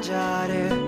mangiare.